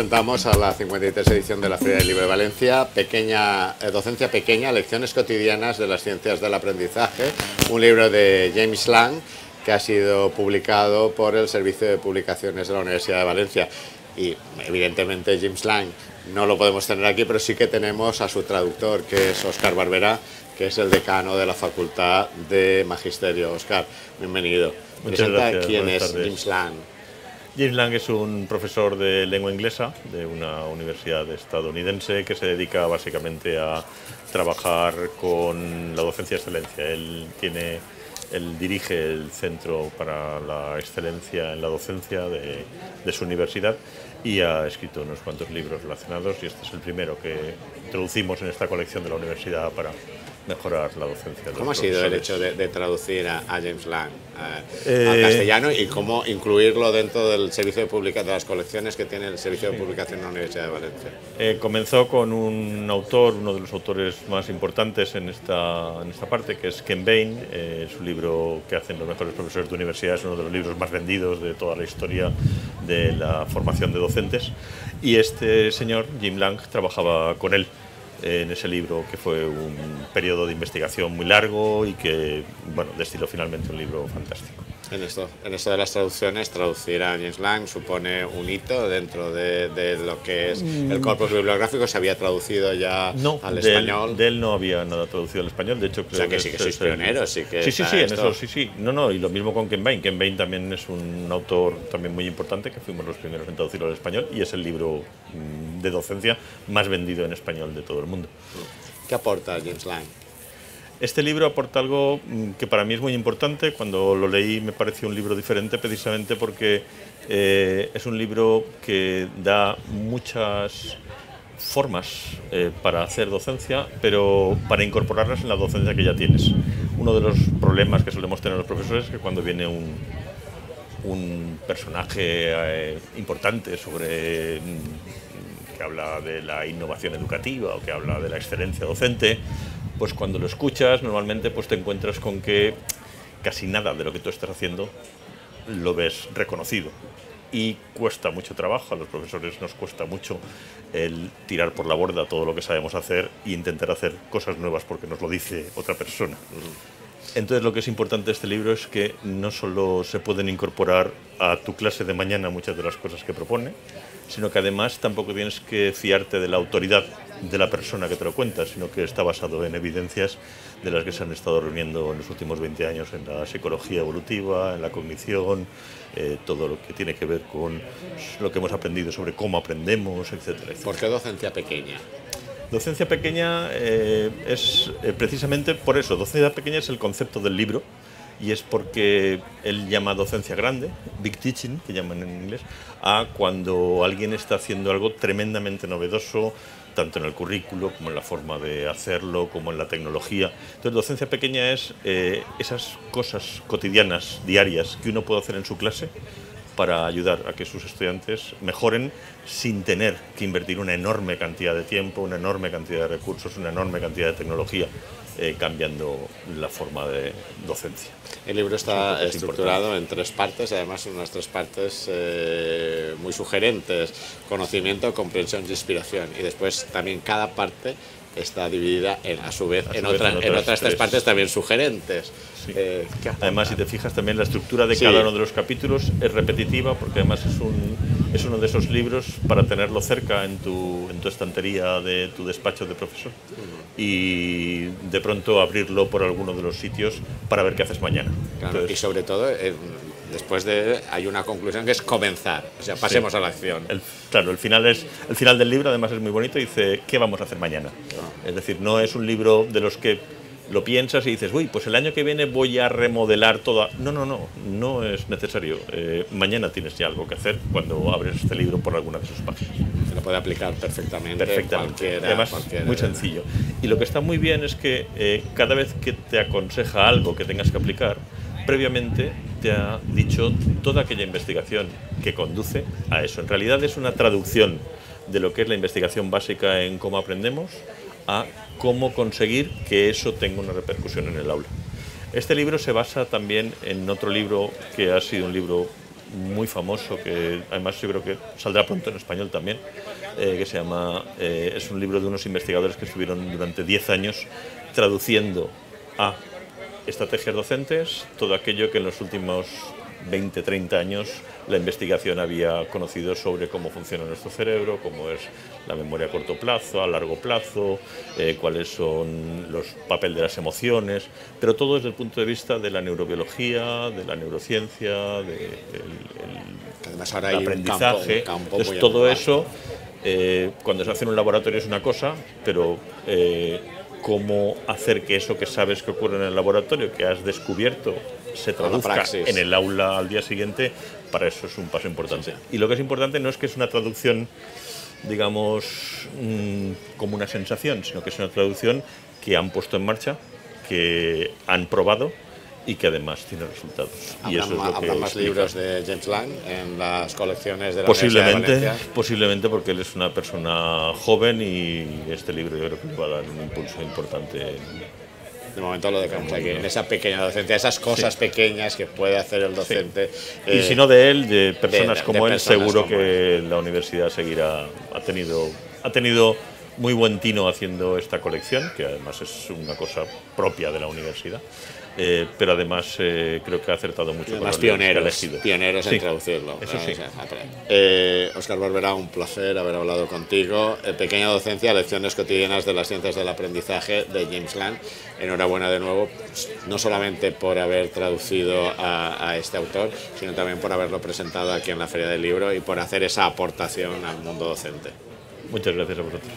presentamos a la 53 edición de la Feria del Libro de Valencia, pequeña, eh, docencia pequeña, lecciones cotidianas de las ciencias del aprendizaje, un libro de James Lang que ha sido publicado por el Servicio de Publicaciones de la Universidad de Valencia. Y evidentemente James Lang no lo podemos tener aquí, pero sí que tenemos a su traductor, que es Oscar Barbera, que es el decano de la Facultad de Magisterio. Oscar, bienvenido. Muchas Presenta gracias, quién buenas es tardes. James Lang. James Lang es un profesor de lengua inglesa de una universidad estadounidense que se dedica básicamente a trabajar con la docencia de excelencia. Él tiene, él dirige el Centro para la Excelencia en la Docencia de, de su universidad y ha escrito unos cuantos libros relacionados y este es el primero que introducimos en esta colección de la universidad para mejorar la docencia. de los ¿Cómo ha sido el hecho de, de traducir a, a James Lang eh, Eh, al castellano y cómo incluirlo dentro del servicio de publicación, de las colecciones que tiene el servicio de publicación de la Universidad de Valencia? Eh, comenzó con un autor, uno de los autores más importantes en esta, en esta parte, que es Ken Bain. Eh, su libro que hacen los mejores profesores de universidad es uno de los libros más vendidos de toda la historia de la formación de docentes. Y este señor, Jim Lang, trabajaba con él en ese libro, que fue un periodo de investigación muy largo y que bueno, destiló finalmente un libro fantástico. En esto, en esto de las traducciones, traducir a James Lang supone un hito dentro de, de lo que es el corpus bibliográfico. Se había traducido ya No, al español. de él no había nada traducido al español. De hecho, O sea creo que sí que sois pioneros, sí que Sí, sí, sí, en esto- eso sí, sí. No, no, y lo mismo con Ken Bain. Ken Bain también es un autor también muy importante, que fuimos los primeros en traducirlo al español, y es el libro mm, de docencia más vendido en español de todo el mundo. ¿Qué aporta James Lang? Este libro aporta algo mm, que para mí es muy importante. Cuando lo leí me pareció un libro diferente precisamente porque eh, es un libro que da muchas formas eh, para hacer docencia, pero para incorporarlas en la docencia que ya tienes. Uno de los problemas que solemos tener los profesores es que cuando viene un, personaje eh, importante sobre mm, que habla de la innovación educativa o que habla de la excelencia docente, pues cuando lo escuchas normalmente pues te encuentras con que casi nada de lo que tú estás haciendo lo ves reconocido y cuesta mucho trabajo, a los profesores nos cuesta mucho el tirar por la borda todo lo que sabemos hacer e intentar hacer cosas nuevas porque nos lo dice otra persona. Entonces lo que es importante de este libro es que no solo se pueden incorporar a tu clase de mañana muchas de las cosas que propone, sino que además tampoco tienes que fiarte de la autoridad de la persona que te lo cuenta, sino que está basado en evidencias de las que se han estado reuniendo en los últimos 20 años en la psicología evolutiva, en la cognición, eh, todo lo que tiene que ver con lo que hemos aprendido sobre cómo aprendemos, etcétera, etcétera. ¿Por qué docencia pequeña? Docencia pequeña eh, es eh, precisamente por eso. Docencia pequeña es el concepto del libro y es porque él llama docencia grande, big teaching, que llaman en inglés, a cuando alguien está haciendo algo tremendamente novedoso, tanto en el currículo como en la forma de hacerlo, como en la tecnología. Entonces, docencia pequeña es eh, esas cosas cotidianas, diarias, que uno puede hacer en su clase para ayudar a que sus estudiantes mejoren sin tener que invertir una enorme cantidad de tiempo, una enorme cantidad de recursos, una enorme cantidad de tecnología, eh, cambiando la forma de docencia. El libro está Es estructurado en tres partes, además unas tres partes eh, muy sugerentes, conocimiento, comprensión y inspiración. Y después también cada parte está dividida en, a su vez, A su en, vez, otra- en en otras otras tres partes también sugerentes. Sí. Eh. Además, si te fijas también la estructura de Sí. cada uno de los capítulos es repetitiva porque además es, un, es uno de esos libros para tenerlo cerca en tu, en tu estantería de tu despacho de profesor y de pronto abrirlo por alguno de los sitios para ver qué haces mañana. Claro, Entonces, y sobre todo, eh, después de hay una conclusión que es comenzar, o sea, pasemos a la acción. El- claro, el final, es, el final del libro además es muy bonito, dice, ¿qué vamos a hacer mañana? Es decir, no es un libro de los que lo piensas y dices, uy, pues el año que viene voy a remodelar toda... No, no, no, no es necesario. Eh, mañana tienes ya algo que hacer cuando abres este libro por alguna de sus páginas. Se lo puede aplicar perfectamente, Perfectamente. cualquiera. Además, cualquiera. muy sencillo. Y lo que está muy bien es que eh, cada vez que te aconseja algo que tengas que aplicar, previamente ha dicho toda aquella investigación que conduce a eso. En realidad es una traducción de lo que es la investigación básica en cómo aprendemos a cómo conseguir que eso tenga una repercusión en el aula. Este libro se basa también en otro libro que ha sido un libro muy famoso, que además yo creo que saldrá pronto en español también, eh, que se llama, eh, es un libro de unos investigadores que estuvieron durante 10 años traduciendo a estrategias docentes todo aquello que en los últimos 20, 30 años la investigación había conocido sobre cómo funciona nuestro cerebro, cómo es la memoria a corto plazo, a largo plazo, eh, cuáles son los papeles de las emociones, pero todo desde el punto de vista de la neurobiología, de la neurociencia, del aprendizaje. Entonces, todo eso, eh, cuando se hace en un laboratorio es una cosa, pero eh, cómo hacer que eso que sabes que ocurre en el laboratorio, que has descubierto, se traduzca en el aula al día siguiente, para eso es un paso importante. Y lo que es importante no es que es una traducción, digamos, mm, como una sensación, sino que es una traducción que han puesto en marcha, que han probado y que además tiene resultados. y eso ¿habrá más libros de James Lang en las colecciones de la posiblemente, Universidad de Posiblemente porque él es una persona joven y este libro yo creo que le va a dar un impulso importante de momento lo dejamos aquí, en esa pequeña docencia, esas cosas pequeñas que puede hacer el docente. y eh, si no de él, de personas como él, seguro que la universidad seguirá, ha tenido, ha tenido muy buen tino haciendo esta colección, que además es una cosa propia de la universidad. Eh, pero además eh, creo que ha acertado mucho con los pioneros, pioneros en traducirlo. Eso sí. Eh, Oscar Barberá, un placer haber hablado contigo. pequeña docencia, lecciones cotidianas de las ciencias del aprendizaje de James Lang. Enhorabuena de nuevo, no solamente por haber traducido a, a este autor, sino también por haberlo presentado aquí en la Feria del Libro y por hacer esa aportación al mundo docente. Muchas gracias a vosotros.